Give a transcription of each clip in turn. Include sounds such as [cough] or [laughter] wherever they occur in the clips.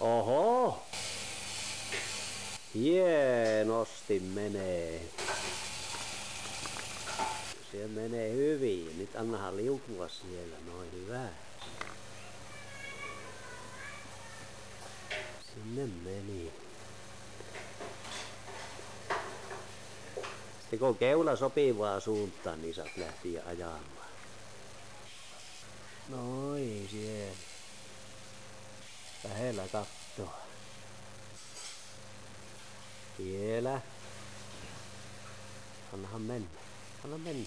Oho! Hienosti menee. Se menee hyvin. Nyt annahan liukua siellä. Noin hyvä. Sinne meni. Sitten kun keula sopivaa suuntaan, niin saat lähteä ajamaan. Noin siellä. Lähellä kattoa. Vielä. Annahan mennä. Anna mennä.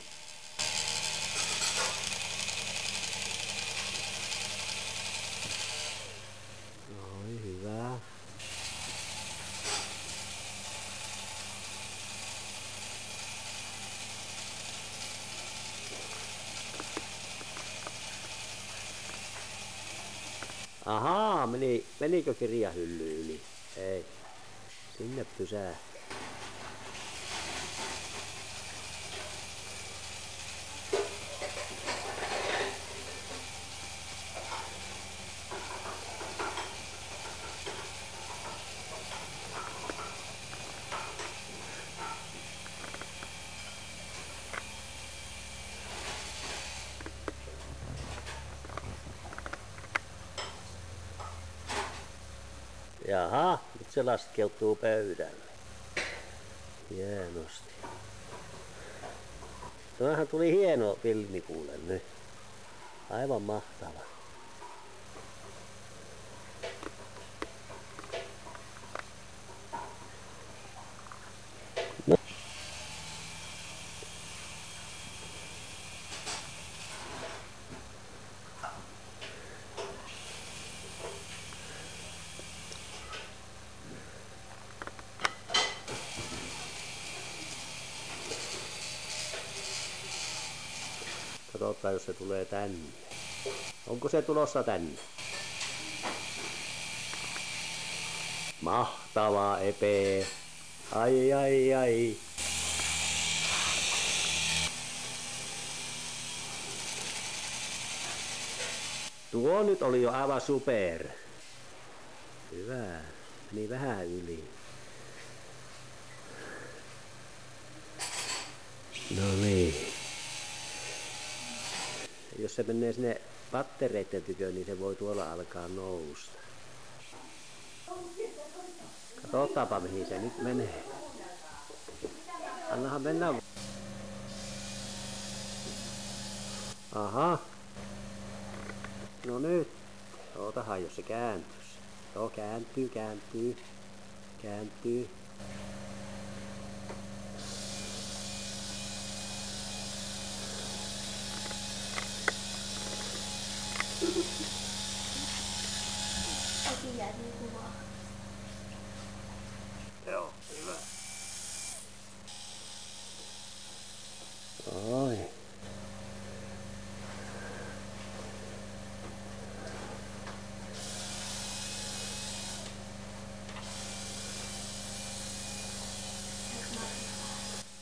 Noin, hyvä. Ahaa, meni, menikö kirjahylly yli? Ei. Sinne pysää. Jaha, nyt se laskeutuu pöydälle. Hienosti. Tuohan tuli hieno filmi kuule nyt. Aivan mahtava. Katsotaan, jos se tulee tänne. Onko se tulossa tänne? Mahtava epe. Ai ai ai. Tuo nyt oli jo aivan super. Hyvä. Meni vähän yli. No niin. Jos se menee sinne pattereiden tykö, niin se voi tuolla alkaa nousta. Katsotaanpa mihin se nyt menee. Annahan mennä. Aha. No nyt. Ootahan jos se kääntyisi. Joo, kääntyy, kääntyy. Kääntyy.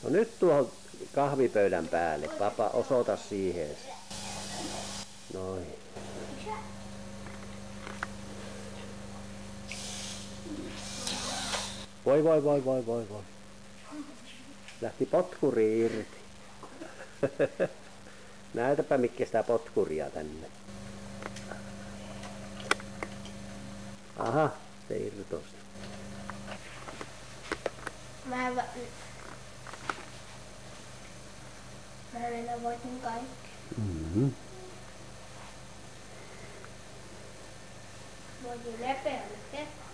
No nyt tuohon kahvipöydän päälle. Papa, osoita siihen. Noin. Voi voi voi voi voi voi. Lähti potkuri irti. [laughs] Näytäpä mikä sitä potkuria tänne. Aha, se irtosi. Mä, va- mä voitin kaikki. Mm-hmm. Voitin lepeälle Pekka.